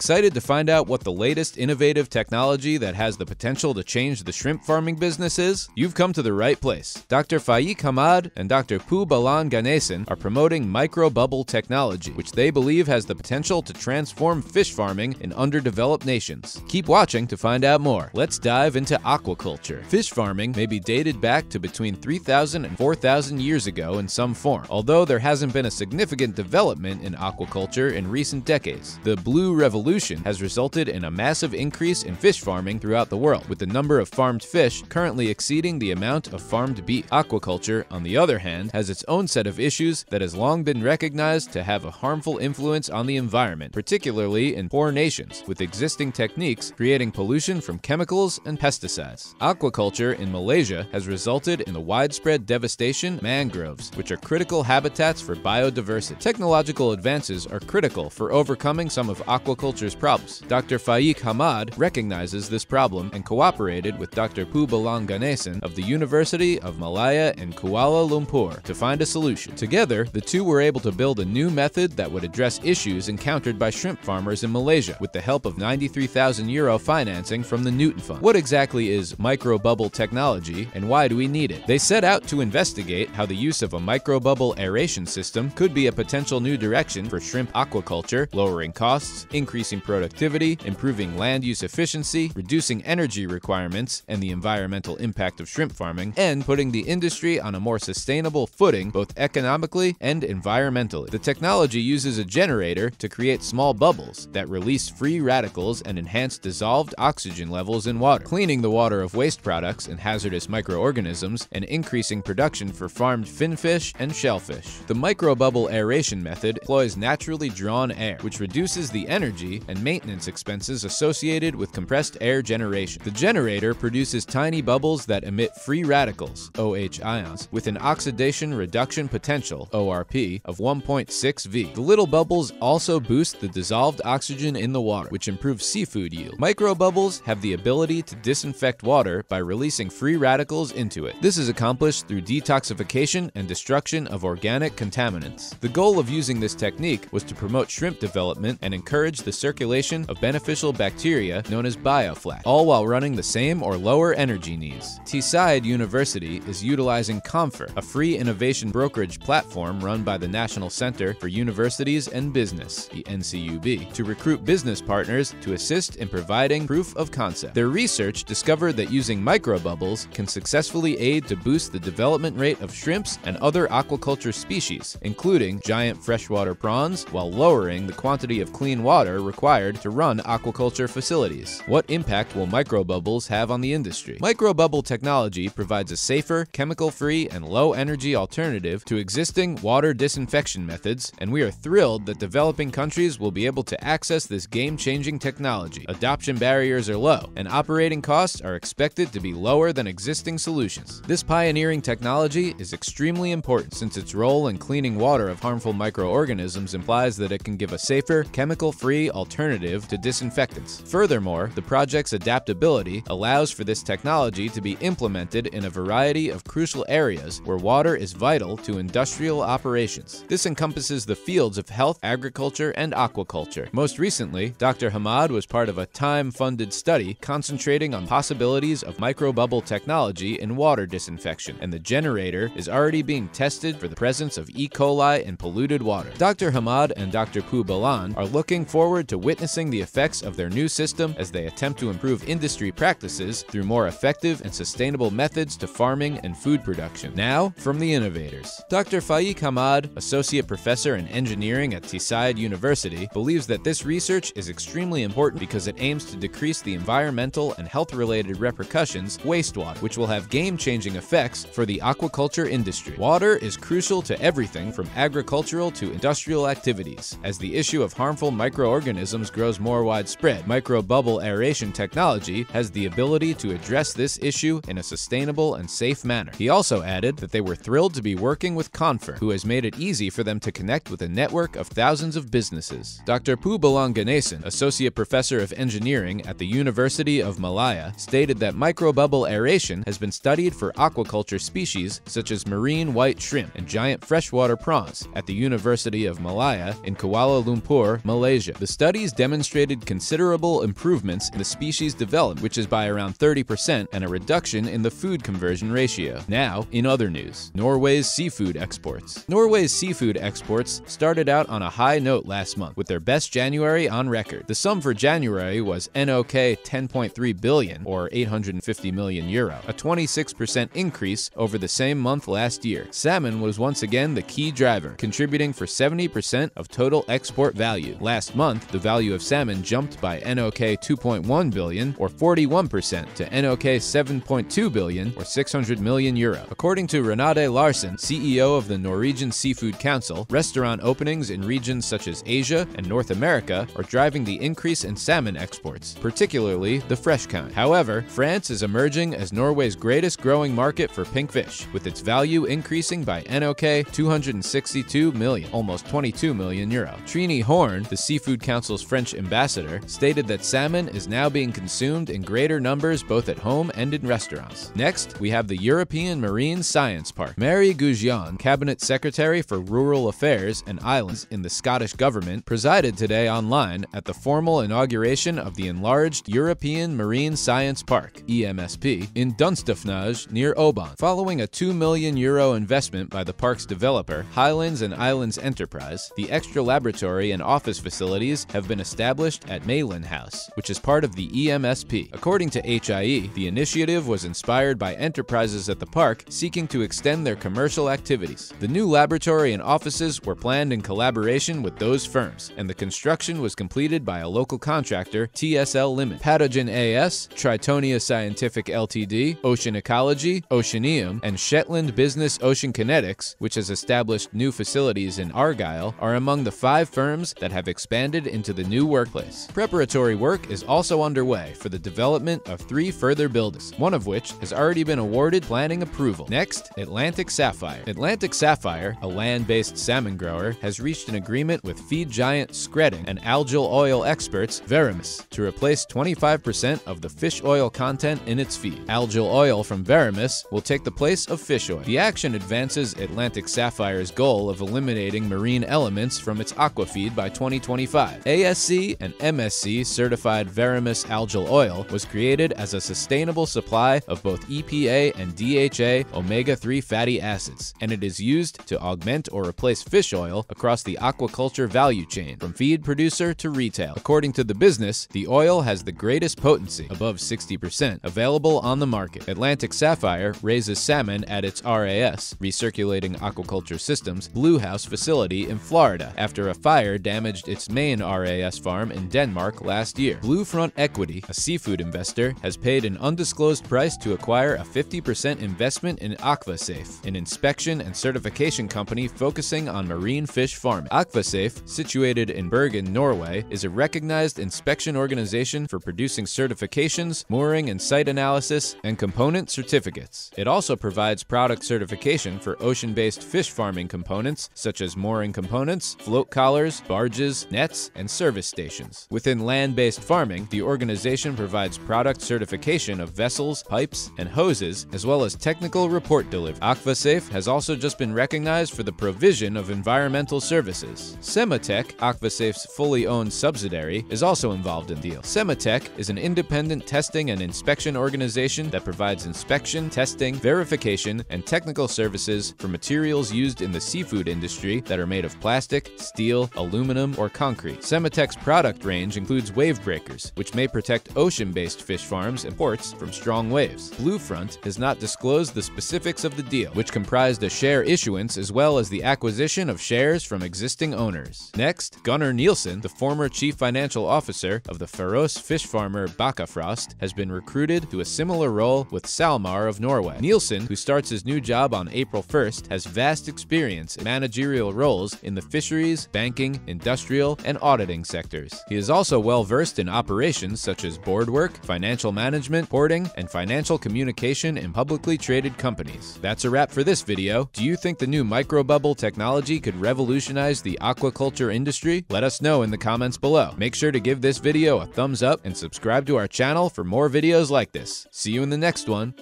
Excited to find out what the latest innovative technology that has the potential to change the shrimp farming business is? You've come to the right place. Dr. Faik Hamad and Dr. Poo Balan Ganesan are promoting microbubble technology, which they believe has the potential to transform fish farming in underdeveloped nations. Keep watching to find out more. Let's dive into aquaculture. Fish farming may be dated back to between 3,000 and 4,000 years ago in some form, although there hasn't been a significant development in aquaculture in recent decades. The Blue Revolution has resulted in a massive increase in fish farming throughout the world, with the number of farmed fish currently exceeding the amount of farmed beef. Aquaculture, on the other hand, has its own set of issues that has long been recognized to have a harmful influence on the environment, particularly in poor nations, with existing techniques creating pollution from chemicals and pesticides. Aquaculture in Malaysia has resulted in the widespread devastation mangroves, which are critical habitats for biodiversity. Technological advances are critical for overcoming some of problems. Dr. Faik Hamad recognizes this problem and cooperated with Dr. Poo Balan Ganesan of the University of Malaya in Kuala Lumpur to find a solution. Together, the two were able to build a new method that would address issues encountered by shrimp farmers in Malaysia with the help of 93,000 euro financing from the Newton Fund. What exactly is microbubble technology and why do we need it? They set out to investigate how the use of a microbubble aeration system could be a potential new direction for shrimp aquaculture, lowering costs, increasing productivity, improving land use efficiency, reducing energy requirements and the environmental impact of shrimp farming, and putting the industry on a more sustainable footing both economically and environmentally. The technology uses a generator to create small bubbles that release free radicals and enhance dissolved oxygen levels in water, cleaning the water of waste products and hazardous microorganisms and increasing production for farmed finfish and shellfish. The microbubble aeration method employs naturally drawn air, which reduces the energy and maintenance expenses associated with compressed air generation. The generator produces tiny bubbles that emit free radicals, OH ions, with an oxidation reduction potential, ORP, of 1.6 V. The little bubbles also boost the dissolved oxygen in the water, which improves seafood yield. Microbubbles have the ability to disinfect water by releasing free radicals into it. This is accomplished through detoxification and destruction of organic contaminants. The goal of using this technique was to promote shrimp development and encourage the circulation of beneficial bacteria known as biofloc, all while running the same or lower energy needs. Teesside University is utilizing Konfer, a free innovation brokerage platform run by the National Center for Universities and Business, the NCUB, to recruit business partners to assist in providing proof of concept. Their research discovered that using microbubbles can successfully aid to boost the development rate of shrimps and other aquaculture species, including giant freshwater prawns, while lowering the quantity of clean water required to run aquaculture facilities. What impact will microbubbles have on the industry? Microbubble technology provides a safer, chemical-free, and low-energy alternative to existing water disinfection methods, and we are thrilled that developing countries will be able to access this game-changing technology. Adoption barriers are low, and operating costs are expected to be lower than existing solutions. This pioneering technology is extremely important since its role in cleaning water of harmful microorganisms implies that it can give a safer, chemical-free to disinfectants. Furthermore, the project's adaptability allows for this technology to be implemented in a variety of crucial areas where water is vital to industrial operations. This encompasses the fields of health, agriculture, and aquaculture. Most recently, Dr. Hamad was part of a time-funded study concentrating on possibilities of microbubble technology in water disinfection, and the generator is already being tested for the presence of E. coli in polluted water. Dr. Hamad and Dr. Poo Balan are looking forward to witnessing the effects of their new system as they attempt to improve industry practices through more effective and sustainable methods to farming and food production. Now, from the innovators. Dr. Faik Hamad, Associate Professor in Engineering at Teesside University, believes that this research is extremely important because it aims to decrease the environmental and health-related repercussions wastewater, which will have game-changing effects for the aquaculture industry. Water is crucial to everything from agricultural to industrial activities. As the issue of harmful microorganisms grows more widespread, microbubble aeration technology has the ability to address this issue in a sustainable and safe manner. He also added that they were thrilled to be working with Konfer, who has made it easy for them to connect with a network of thousands of businesses. Dr. Poo Balan Ganesan, Associate Professor of Engineering at the University of Malaya, stated that microbubble aeration has been studied for aquaculture species such as marine white shrimp and giant freshwater prawns at the University of Malaya in Kuala Lumpur, Malaysia. The study studies demonstrated considerable improvements in the species development, which is by around 30%, and a reduction in the food conversion ratio. Now, in other news, Norway's seafood exports. Norway's seafood exports started out on a high note last month with their best January on record. The sum for January was NOK 10.3 billion or 850 million euro, a 26% increase over the same month last year. Salmon was once again the key driver, contributing for 70% of total export value. Last month, the value of salmon jumped by NOK 2.1 billion or 41% to NOK 7.2 billion or 600 million euro. According to Renate Larsen, CEO of the Norwegian Seafood Council, restaurant openings in regions such as Asia and North America are driving the increase in salmon exports, particularly the fresh kind. However, France is emerging as Norway's greatest growing market for pink fish, with its value increasing by NOK 262 million, almost 22 million euro. Trini Horn, the Seafood Council's French ambassador, stated that salmon is now being consumed in greater numbers both at home and in restaurants. Next, we have the European Marine Science Park. Mairi Gougeon, Cabinet Secretary for Rural Affairs and Islands in the Scottish Government, presided today online at the formal inauguration of the enlarged European Marine Science Park, EMSP, in Dunstaffnage near Oban. Following a 2 million euro investment by the park's developer, Highlands and Islands Enterprise, the extra laboratory and office facilities have been established at Malin House, which is part of the EMSP. According to HIE, the initiative was inspired by enterprises at the park seeking to extend their commercial activities. The new laboratory and offices were planned in collaboration with those firms, and the construction was completed by a local contractor, TSL Limit. Patogen AS, Tritonia Scientific Ltd, Ocean Ecology, Oceanium, and Shetland Business Ocean Kinetics, which has established new facilities in Argyll, are among the five firms that have expanded into the new workplace. Preparatory work is also underway for the development of three further buildings, one of which has already been awarded planning approval. Next, Atlantic Sapphire. Atlantic Sapphire, a land-based salmon grower, has reached an agreement with feed giant Skretting and algal oil experts Veramaris to replace 25% of the fish oil content in its feed. Algal oil from Veramaris will take the place of fish oil. The action advances Atlantic Sapphire's goal of eliminating marine elements from its aquafeed by 2025. ASC and MSC certified Veramaris algal oil was created as a sustainable supply of both EPA and DHA omega-3 fatty acids, and it is used to augment or replace fish oil across the aquaculture value chain, from feed producer to retail. According to the business, the oil has the greatest potency, above 60%, available on the market. Atlantic Sapphire raises salmon at its RAS, Recirculating Aquaculture Systems, Bluehouse facility in Florida after a fire damaged its main RAS farm in Denmark last year. Bluefront Equity, a seafood investor, has paid an undisclosed price to acquire a 50% investment in AquaSafe, an inspection and certification company focusing on marine fish farming. AquaSafe, situated in Bergen, Norway, is a recognized inspection organization for producing certifications, mooring and site analysis, and component certificates. It also provides product certification for ocean-based fish farming components such as mooring components, float collars, barges, nets, and service stations. Within land-based farming, the organization provides product certification of vessels, pipes, and hoses, as well as technical report delivery. AquaSafe has also just been recognized for the provision of environmental services. Sematech, AquaSafe's fully owned subsidiary, is also involved in the deal. Sematech is an independent testing and inspection organization that provides inspection, testing, verification, and technical services for materials used in the seafood industry that are made of plastic, steel, aluminum, or concrete. Sematech's product range includes wave breakers, which may protect ocean-based fish farms and ports from strong waves. Bluefront has not disclosed the specifics of the deal, which comprised a share issuance as well as the acquisition of shares from existing owners. Next, Gunnar Nielsen, the former chief financial officer of the Faroes fish farmer Bakkafrost, has been recruited to a similar role with SalMar of Norway. Nielsen, who starts his new job on April 1st, has vast experience in managerial roles in the fisheries, banking, industrial, and auditing sectors. He is also well versed in operations such as board work, financial management, porting, and financial communication in publicly traded companies. That's a wrap for this video. Do you think the new microbubble technology could revolutionize the aquaculture industry? Let us know in the comments below. Make sure to give this video a thumbs up and subscribe to our channel for more videos like this. See you in the next one.